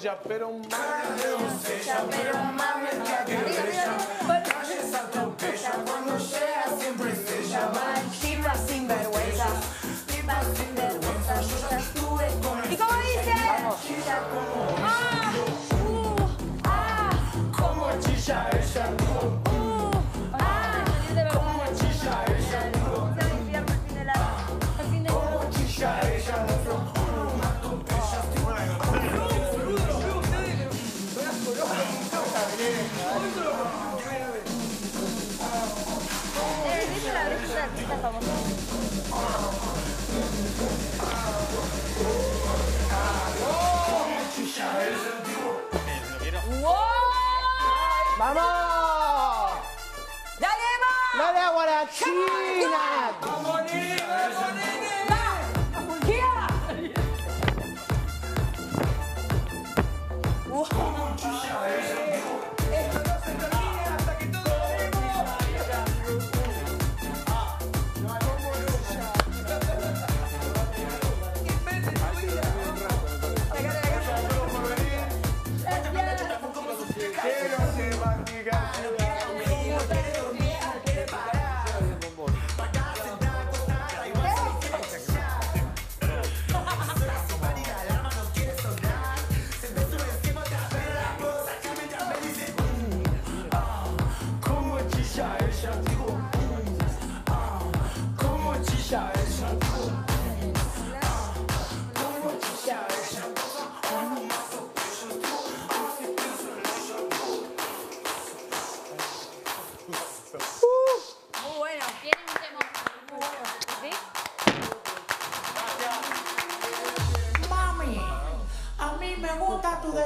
seja, pero mar, Não seja, pero mames que a igreja Traje essa tropecha quando chega sempre seja mais. Tipa sem vergüenza, tipa sem vergüenza, justa tu é com E como dice? Chilla como ah, uh, ah. Como chilla ella, como Mamá. Dale, mamá. Dale, guarachina.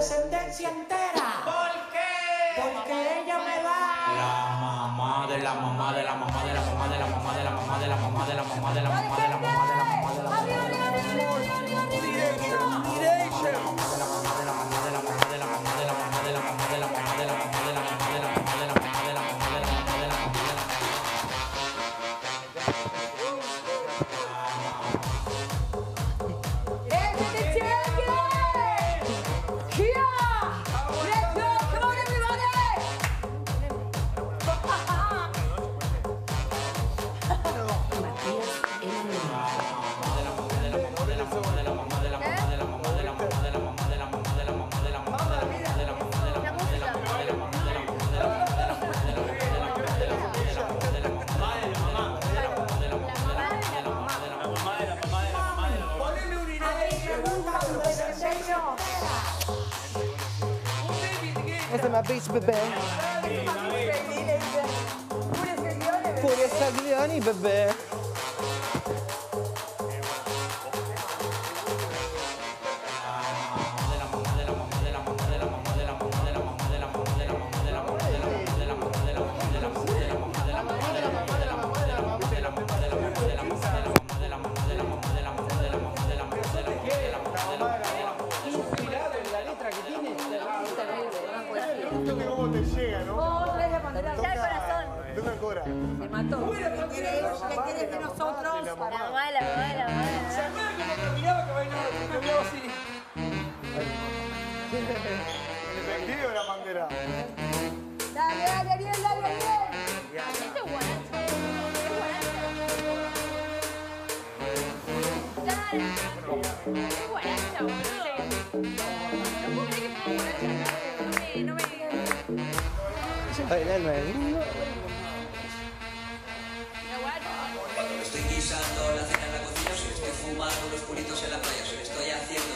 Descendencia entera. ¿Por qué? Porque ella me da. La mamá de la mamá de la mamá de la mamá de la mamá de la mamá de la mamá de la mamá de la mamá de la mamá ma Bass Bebè. Furia Scaglioni, Bebè. Que cómo te llega, ¿no? Oh, trae la bandera. Ya el corazón. Toca el cora. Se mató. ¿Qué querés? ¿Qué querés de nosotros? La mamá, la mamá, la mamá. Miraba que bailaba, que miraba así. ¿Efectivo la bandera? Dale, dale, Ariel, dale, Ariel. Este es guaracho. Es Dale. guaracha, boludo. Bailando. Cuando me estoy guisando la cena en la cocina, se le estoy fumando los puritos en la playa, se le estoy haciendo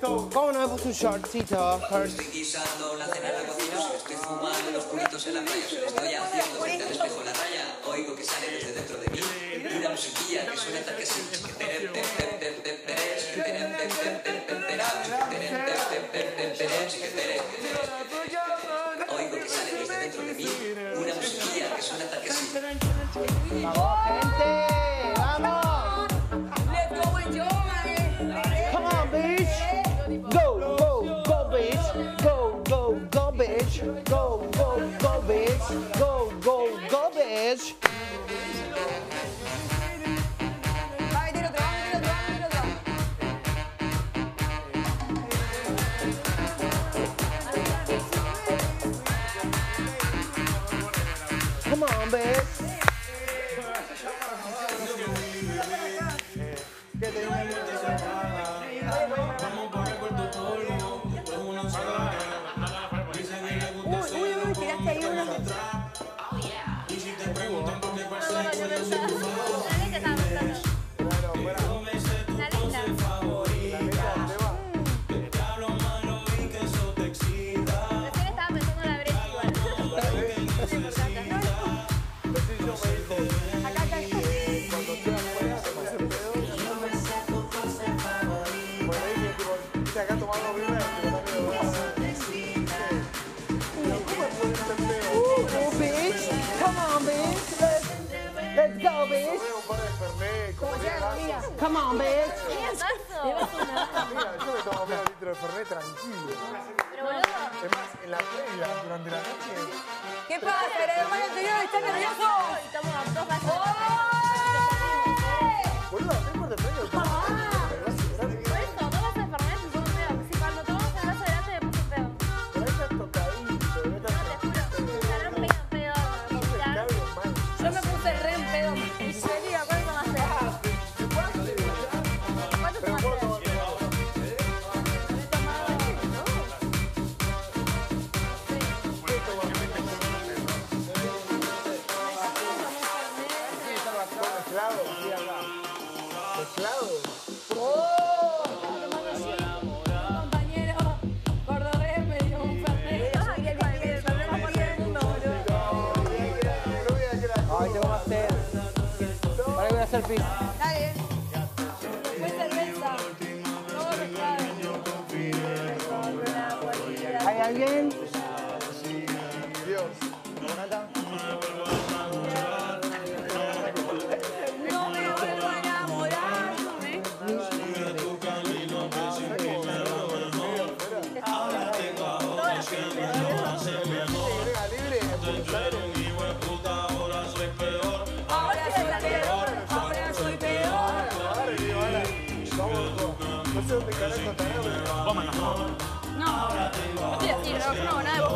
esto. ¿Cómo no me puse un shortcito? Estoy guisando la cena en la cocina, se estoy fumando los puritos en la playa, se estoy haciendo frente al espejo la raya. Oigo que sale desde dentro de mí una musiquilla que suena tal que así. Oigo que sale desde dentro de mí una musiquilla que suena tal que así. Let's Come on, bitch. Come on, bitch. Mira, yo me tomo medio litro de Fernet tranquilo. Es más, en la previa, durante la noche, ¿Qué pasa? El hermano anterior está nervioso. boludo, mezclado, sí, acá. Mezclado. compañero cordobés me dio un. Ay, el fernet más fuerte del mundo, boludo. Ay, tengo más sed. Ahora voy a hacer pis. Dale. Fue cerveza. Todo mezclado. ¿Hay alguien? Ahora soy peor. Ahora soy peor. Ahora que digo, ahora, vamos, no No, no así, no, no, nada,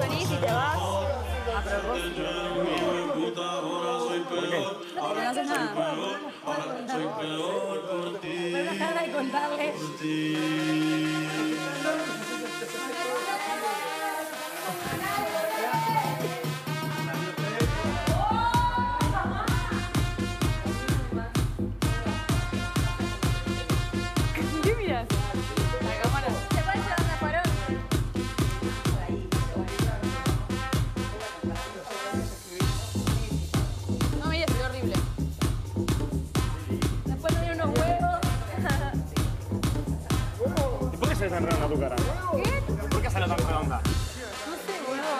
por qué se tan redonda tu cara? ¿Qué? ¿Por qué sale tan redonda? No sé, boludo.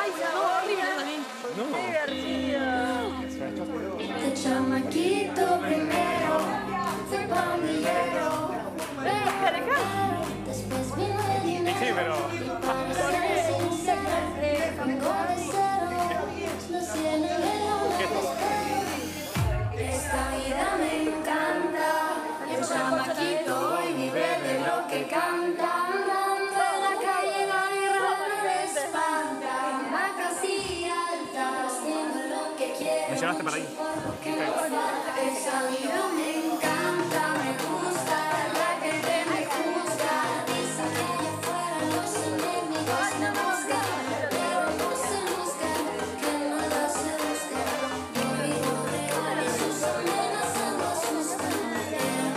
Ay, no, horrible también. Qué divertido. De chamaquito primero, fui pandillero, pero después vino el dinero. Sí, pero. para ahí. Okay.